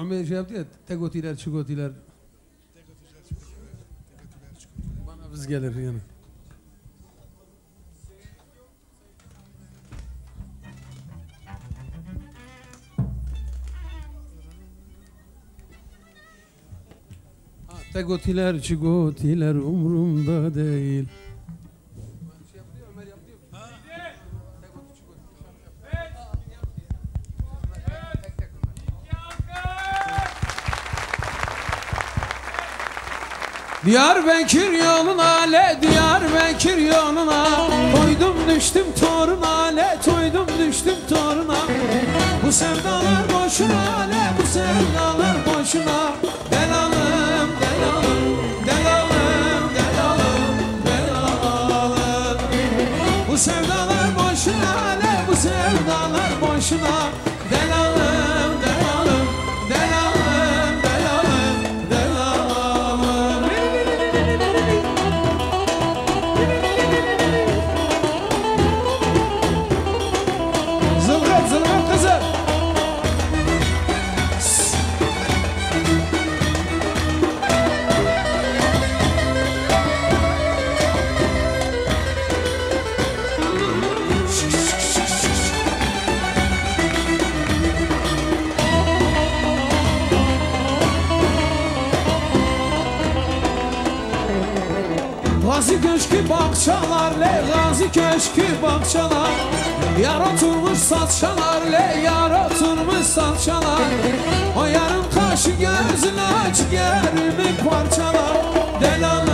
Ömer şey yaptı ya tegotiler çikotiler. Bana biz gelir yani. Tegotiler çikotiler umurumda değil. Diyarbakır yoluna le Diyarbakır yoluna. Toydum düştüm toruna le Toydum düştüm toruna. Bu sevdalar boşuna le Bu sevdalar boşuna Gazi köşkü bakçalar le Gazi köşkü bakçalar. Yar oturmuş salçalar le Yar oturmuş salçalar O yarın kaşı gözünü aç Gerimi parçalar? Delalım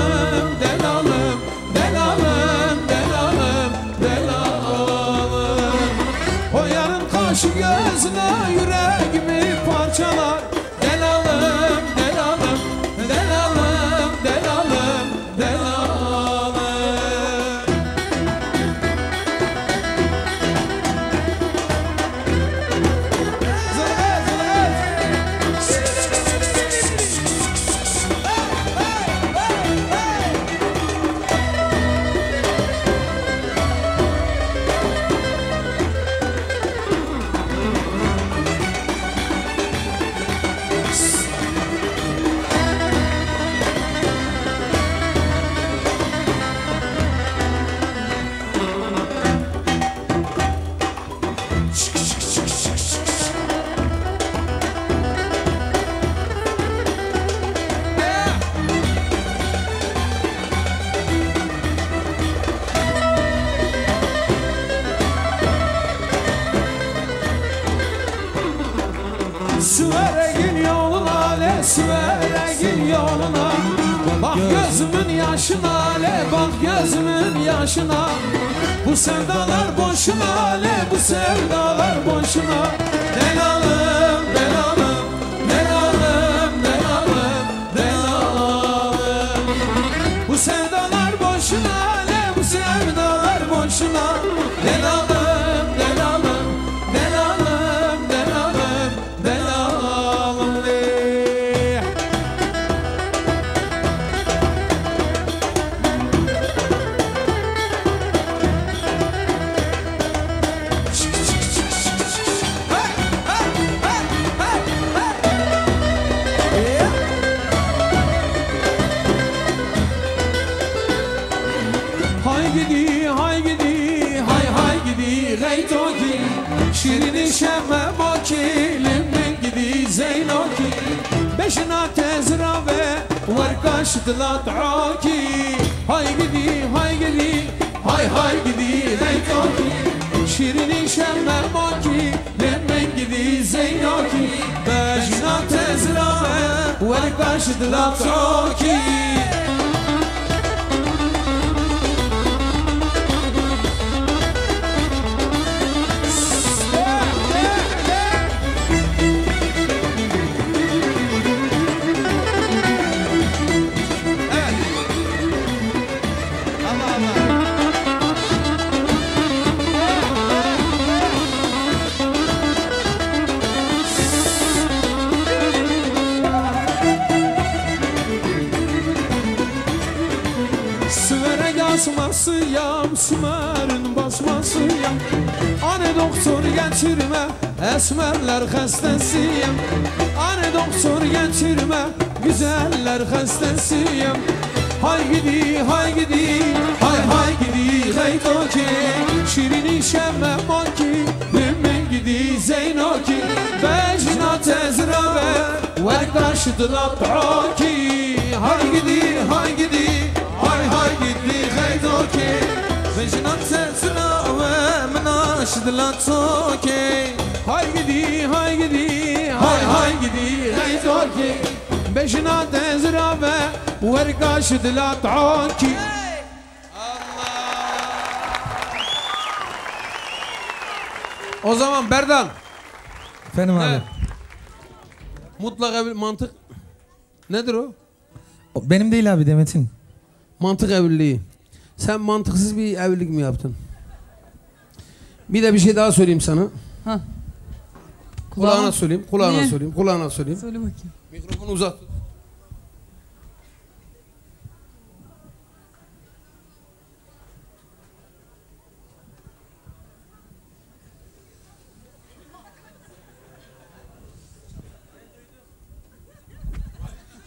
yaşına Bu sevdalar boşuna le Bu sevdalar boşuna. Delalım delalım she's the love song key. Getirme Esmerler hastasıyım Anne doktor getirme Güzeller hastasıyım Hay gidi hay gidi Hay hay gidi hay toki. Şirini şemme moki Mimmin gidi zeynoki. Bejna tezrabe Vektaş dılat oki Hay gidi hay gidi Dılat oki Hay gidi hay gidi Hay hay gidi hay toki Bejna tezrabe Vektaş dılat oki O zaman Berdan Efendim abi. Evet. Mutlak evli mantık nedir o? O Benim değil abi Demet'in. Mantık evliliği. Sen mantıksız bir evlilik mi yaptın? Bir de bir şey daha söyleyeyim sana. Ha. Kulağına söyleyeyim, kulağına Niye? söyleyeyim, kulağına söyleyeyim. Söyle bakayım. Mikrofonu uzat.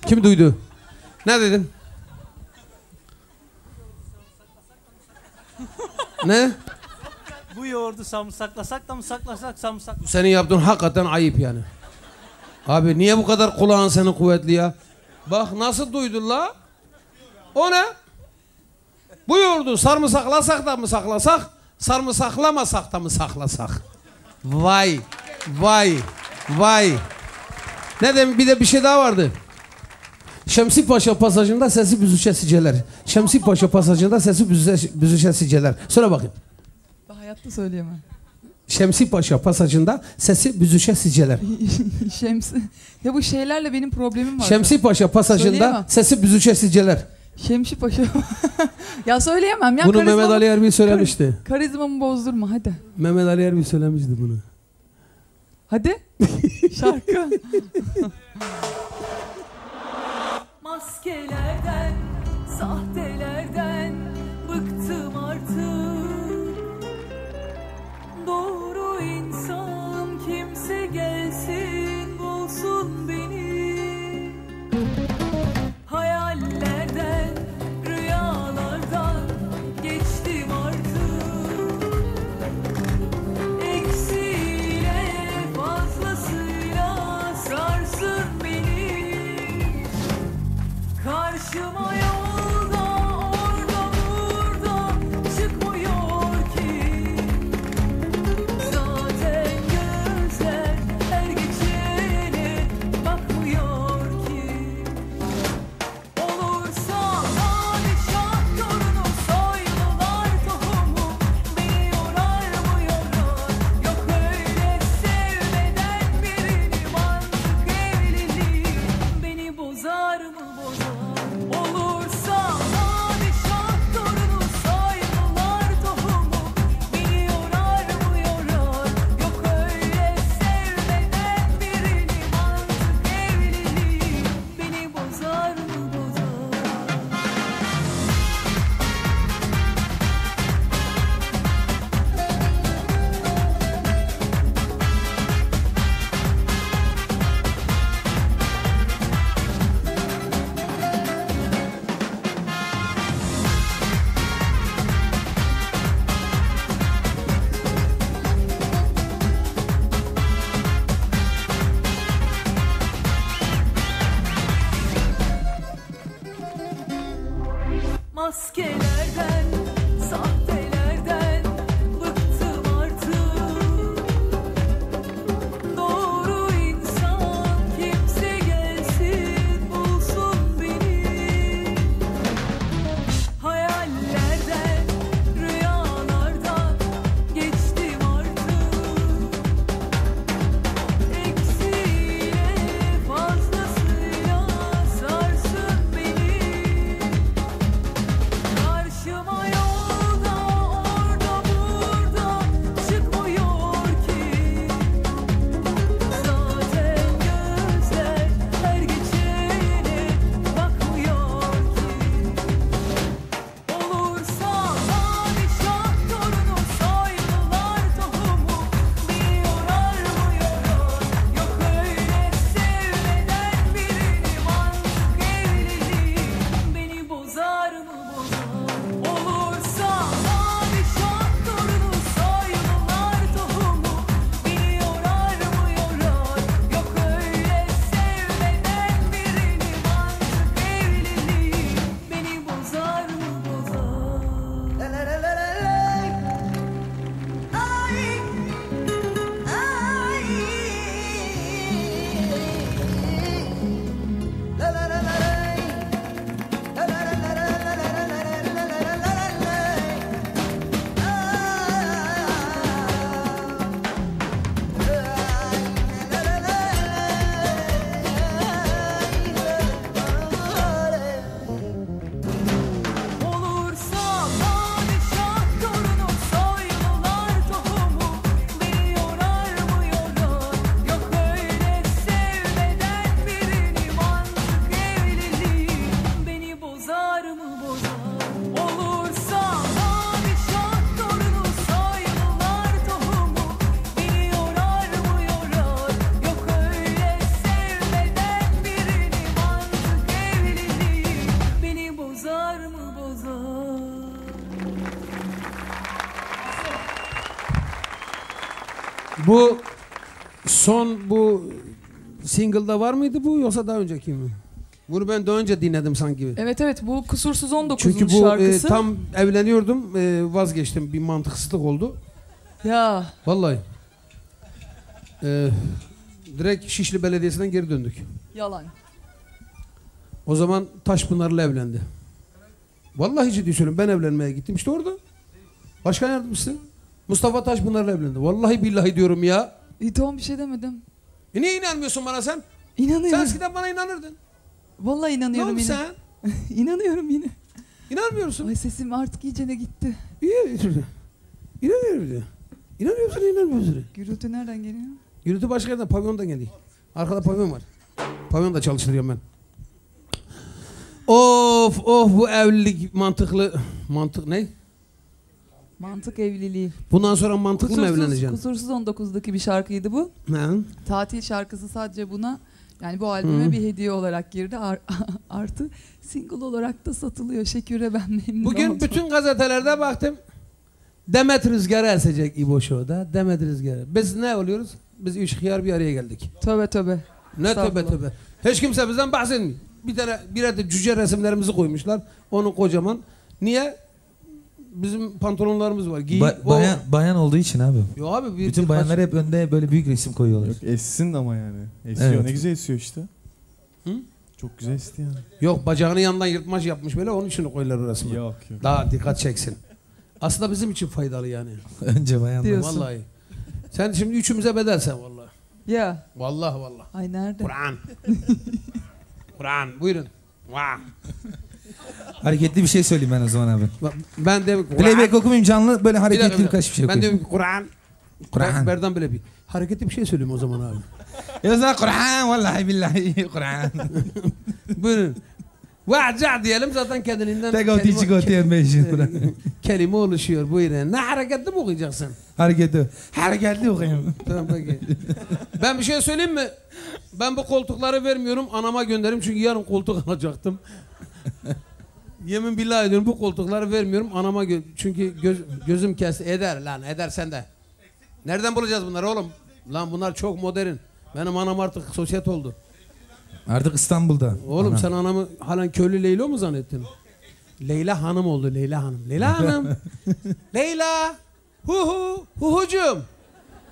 Kim duydu? Ne dedin? ne? Bu yoğurdu sarımsaklasak da mı saklasak sarımsak Senin yaptığın hakikaten ayıp yani. Abi niye bu kadar kulağın senin kuvvetli ya? Bak nasıl duydun la? O ne? Bu yoğurdu sarımsaklasak da mı saklasak? Sarımsaklamasak da mı saklasak? Vay, vay, vay. Ne demek bir de bir şey daha vardı. Şemsi Paşa pasajında sesi büzüşe siceler. Şemsi Paşa pasajında sesi büzüşe, büzüşe siceler. Söyle bakayım. Hayatta söyleyemem. Şemsi Paşa pasajında sesi büzüşe siceler. Şemsi. Ya bu şeylerle benim problemim var. Şemsi Paşa pasajında Söyleyemem. sesi büzüşe siceler. Şemsi Paşa. ya söyleyemem ya. Bunu karizmamı- Mehmet Ali Erbil söylemişti. Karizmamı bozdurma hadi. Mehmet Ali Erbil söylemişti bunu. Hadi. Şarkı. Maskelerden, sahtelerden Doğru insan kimse gelsin Bu son bu single'da var mıydı bu yoksa daha önceki mi? Bunu ben daha önce dinledim sanki. Evet evet bu Kusursuz 19'un Çünkü bu e, şarkısı. tam evleniyordum e, vazgeçtim bir mantıksızlık oldu. Ya Vallahi. E, direkt Şişli Belediyesi'nden geri döndük. yalan. O zaman Taşpınar'la evlendi. Vallahi ciddi söylüyorum ben evlenmeye gittim işte orada. Başkan yardımcısı Mustafa Taşpınar'la evlendi. Vallahi billahi diyorum ya. İyi tamam bir şey demedim. E niye inanmıyorsun bana sen? Sen İnanıyorum. eskiden bana inanırdın. Vallahi Ne inanıyorum oldu yine. sen? İnanıyorum yine. İnanmıyorsun. Ay sesim artık iyicene gitti. İyi. İnanmıyorum. İnanmıyorsun, inanmıyorsun. Gürültü nereden geliyor? Gürültü başka yerden, pavyondan geliyor. Arkada pavyon var. Pavyon da çalıştırıyorum ben. Of of bu evlilik mantıklı. Mantık ne? Mantık evliliği. Bundan sonra mantıklı mı Kusursuz, evleneceksin? Kusursuz 19'daki bir şarkıydı bu. Ha? Tatil şarkısı sadece buna yani bu albüme Hı. bir hediye olarak girdi. Ar- artı single olarak da satılıyor. Şeküre ben memnun Bugün oldum. bütün gazetelerde baktım. Demet Rüzgarı esecek İbo Show'da. Demet Rüzgarı. Biz ne oluyoruz? Biz üç hıyar bir araya geldik. Tövbe tövbe. Ne tövbe tövbe. Hiç kimse bizden bahsetmiyor. Bir tane bir adet cüce resimlerimizi koymuşlar. Onu kocaman. Niye? Bizim pantolonlarımız var. Giy. Ba- o- bayan, bayan olduğu için abi. Yo abi bir Bütün birkaç- bayanlar hep önde böyle büyük resim koyuyorlar. Yok essin ama yani. Esiyor. Evet. Ne güzel esiyor işte. Hı? Çok güzel esti yani. Yok bacağını yandan yırtmaç yapmış böyle onun için koyuyorlar resmi. Yok yok. Daha dikkat çeksin. Aslında bizim için faydalı yani. Önce bayanlar. Diyorsun. Vallahi. Sen şimdi üçümüze bedelsen vallahi. Ya. Vallahi vallahi. Ay nerede? Kur'an. Kur'an buyurun. Vah. Hareketli bir şey söyleyeyim ben o zaman abi. Ben de Kur'an. Playback okumayayım canlı böyle hareketli bir birkaç bir şey Ben okuyayım. diyorum ki Kur'an. Kur'an. Berdan böyle bir hareketli bir şey söyleyeyim o zaman abi. Ya sana Kur'an vallahi billahi Kur'an. Buyurun. Va'ca diyelim zaten kendiliğinden Tek o tiçik o tiyen beşin Kur'an. kelime oluşuyor buyurun. Ne hareketli mi okuyacaksın? Hareketli. Hareketli okuyayım. Tamam peki. ben bir şey söyleyeyim mi? Ben bu koltukları vermiyorum anama gönderirim çünkü yarın koltuk alacaktım. Yemin billahi ediyorum bu koltukları vermiyorum anama gö- çünkü göz, gözüm kesti eder lan eder sen de. Nereden bulacağız bunları oğlum? Lan bunlar çok modern. Benim anam artık sosyete oldu. Artık İstanbul'da. Oğlum Ana. sen anamı halen köylü Leyla mı zannettin? Leyla Hanım oldu Leyla Hanım. Leyla Hanım. Leyla. Hu hu. Huhucum.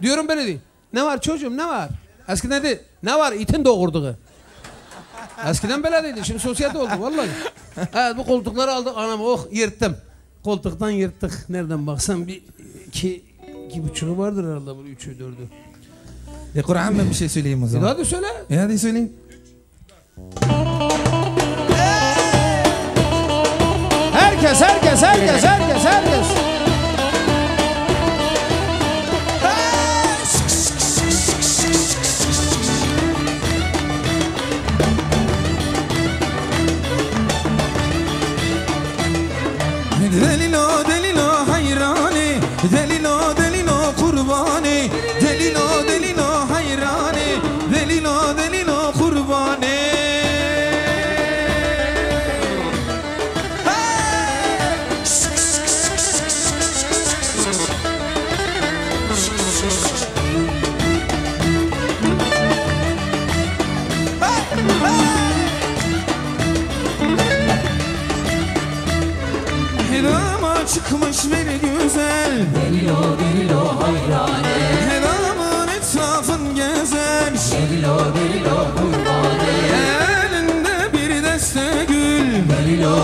Diyorum böyle değil. Ne var çocuğum ne var? Eskiden de ne var itin doğurduğu. Eskiden böyleydi şimdi sosyete oldu vallahi. Evet bu koltukları aldık anam oh yırttım. Koltuktan yırttık. Nereden baksan bir iki, iki buçuğu vardır herhalde bu üçü dördü. E Kur'an ben bir şey söyleyeyim o E zaman. hadi söyle. E hadi söyleyeyim. Herkes, herkes, herkes, herkes, herkes.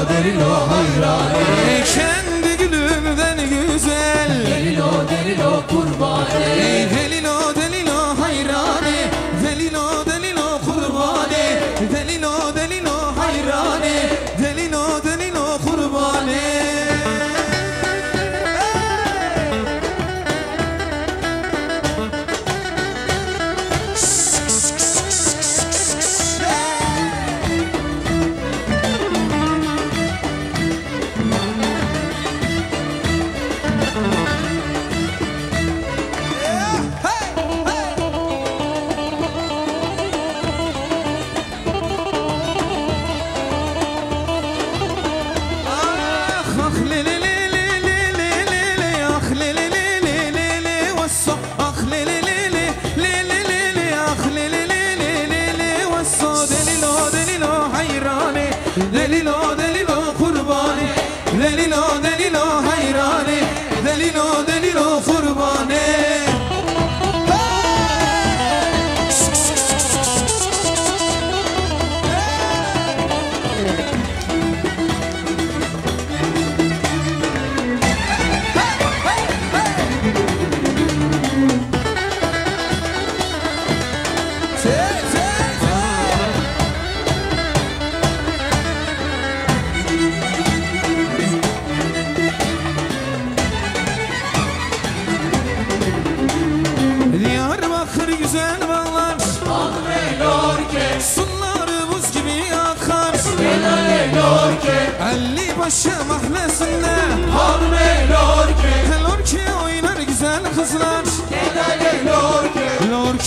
Delilo delilo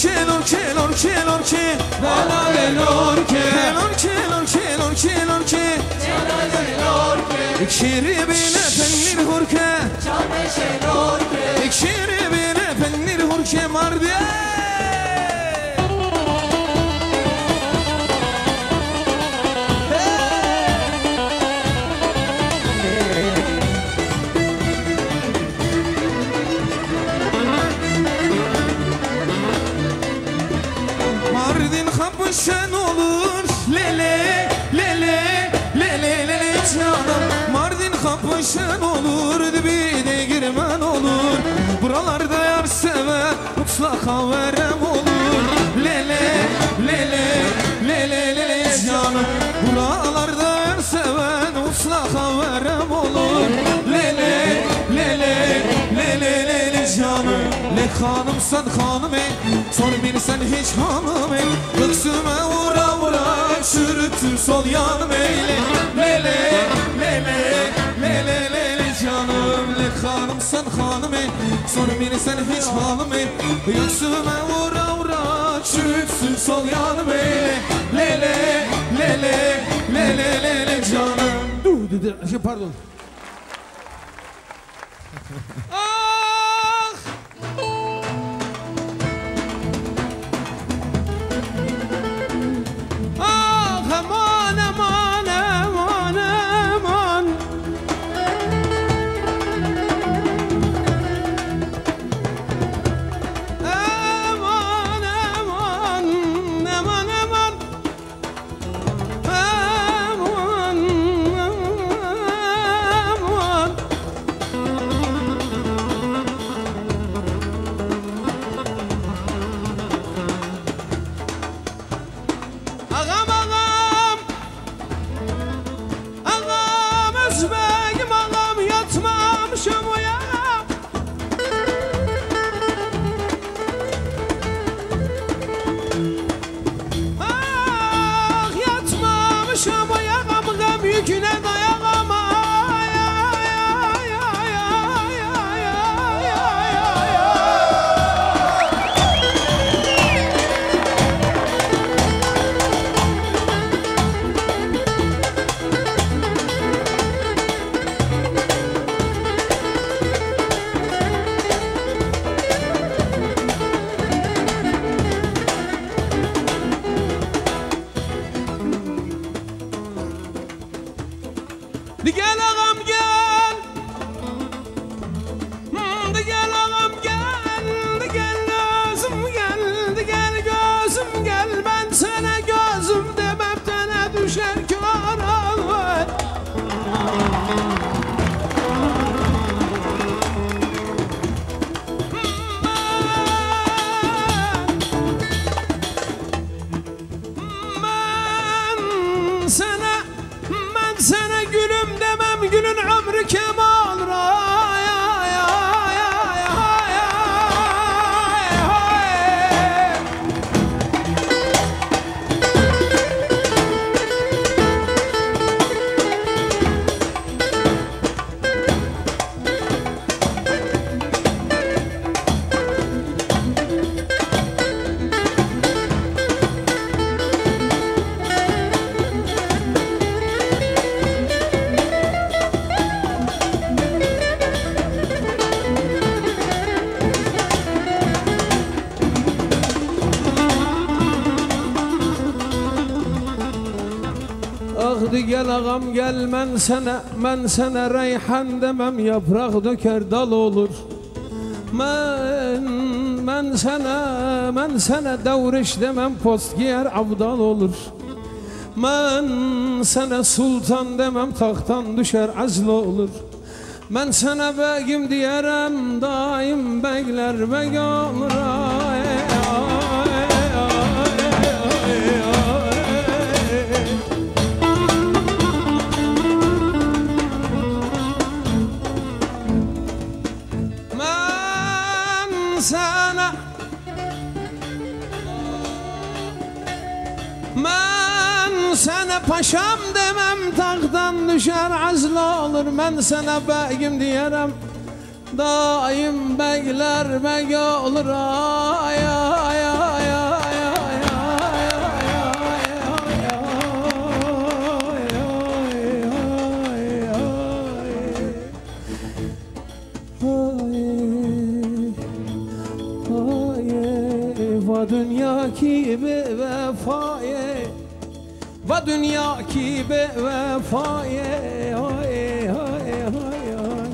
orkin orkin orkin orkin Bana ver orkin Orkin orkin orkin orkin Bana ver orkin İkşiri bine pennir hurke. Can beşen orkin İkşiri bine pennir hurke mardiye canım Ne hanım sen hanım ey. Sor beni sen hiç hanım ey. Göksüme vura vura Çürütür sol yanım ey Lele lele lele lele canım. Ne hanım sen hanım ey. Sor beni sen hiç hanım ey. Göksüme vura vura Çürütsün sol yanım ey Lele lele lele lele canım. Dur dedi. Pardon. Miguel Arra! Ağam gel mən sənə, mən sənə rəyhan deməm Yapraq dökər dal olur. Mən, mən sənə, mən sənə davriş deməm Post giyer abdal olur. Mən sənə sultan deməm Taxtdan düşər əzl olur. Mən sənə bəgim deyərəm Daim bəglər bəg oluram sana Ben sana paşam demem Tahttan düşer azl olur. Ben sana beyim diyerem Daim beyler bey olur ay ay ki be vefaye Va dünya ki be vefaye Hay hay hay hay.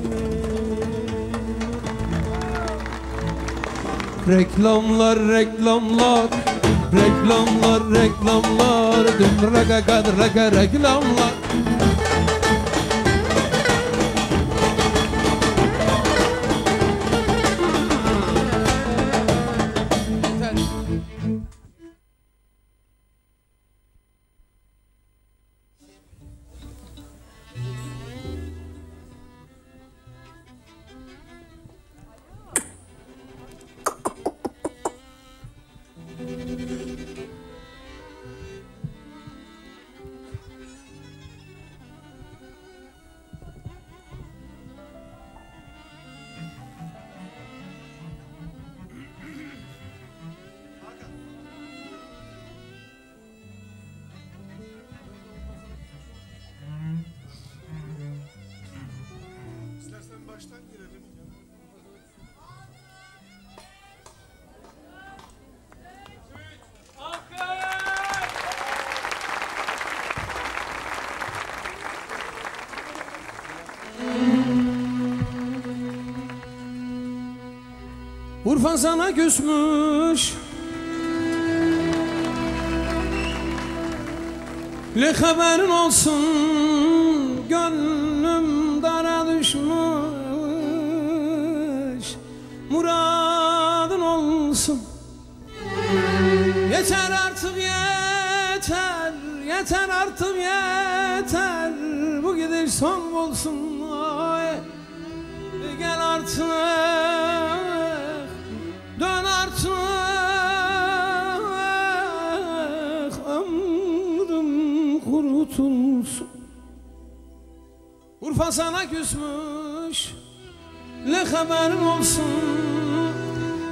Reklamlar reklamlar. Reklamlar reklamlar. Düm raga kad raga reklamlar Urfa sana küsmüş. Ne haberin olsun yeter artık yeter. Bu gidiş son bulsun. Ay. Gel artık. Dön artık. Ömrüm kurutulsun. Urfa sana küsmüş. Ne haberin olsun?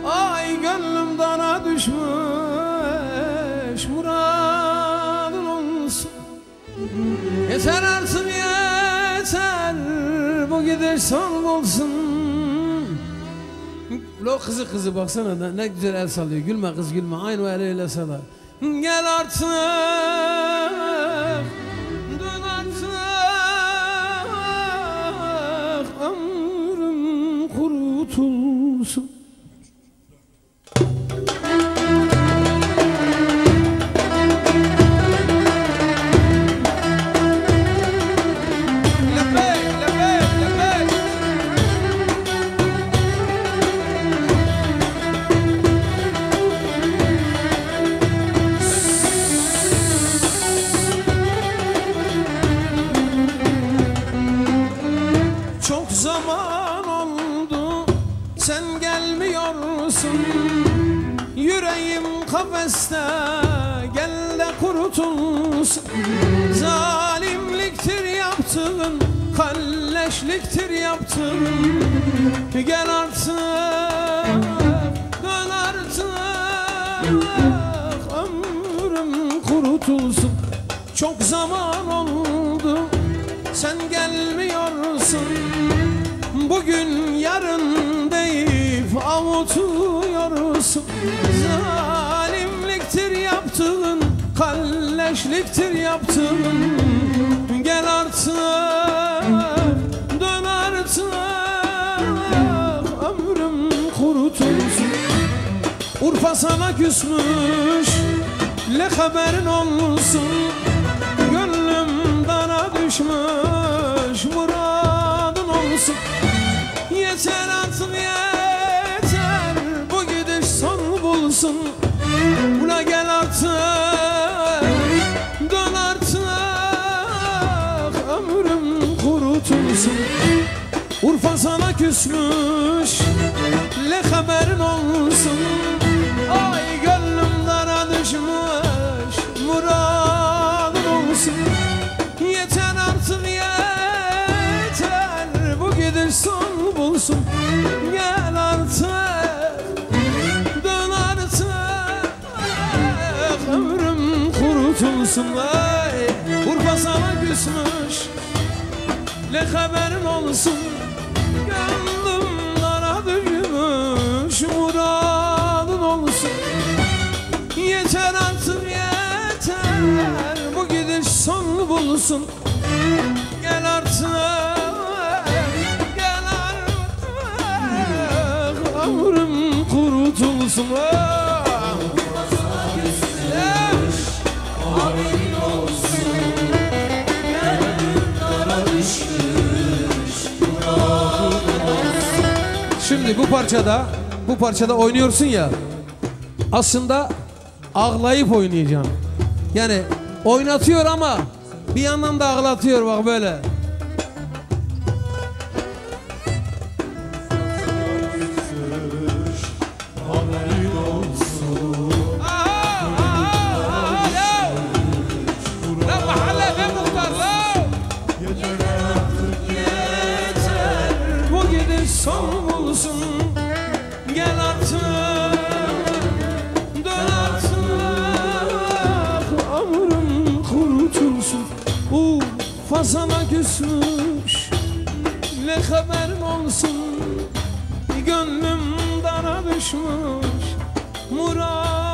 Ay gönlüm dara düşmüş Yeter artık yeter. Bu gidiş son bulsun. Lo kızı kızı baksana da ne güzel el sallıyor. Gülme kız gülme. Aynı o eliyle sallar Gel artık kafeste gel de kurutulsun Zalimliktir yaptığın kalleşliktir yaptığın. Gel artık dön artık ömrüm kurutulsun. Çok zaman oldu sen gelmiyorsun. Bugün yarın deyip avutuyorsun. Zalimliktir Kalleşliktir yaptığın Gel artık Dön artık. Ömrüm kurutulsun Urfa sana küsmüş. Ne haberin olsun? Gönlüm dara düşmüş. Muradın olsun. Yeter artık yeter. Bu gidiş son bulsun. Ula gel artık Ömrüm kurutulsun Urfa sana küsmüş Ne haberin olsun. Ay gönlüm dara düşmüş Muradın olsun. Yeter artık yeter Bu gidiş son bulsun. Gel artık Dön artık Ömrüm kurutulsun. Vay Urfa sana küsmüş Ne haberim olsun? Gönlüm dara düşmüş Muradın olsun. Yeter artık yeter. Bu gidiş son bulsun. Gel artık Gel artık. Ömrüm kurutulsun. Ah! Bu parçada bu parçada oynuyorsun ya aslında ağlayıp oynayacaksın. Yani oynatıyor ama bir yandan da ağlatıyor bak böyle. Ufa sana küsmüş Ne haberin olsun? Gönlüm dara düşmüş Murat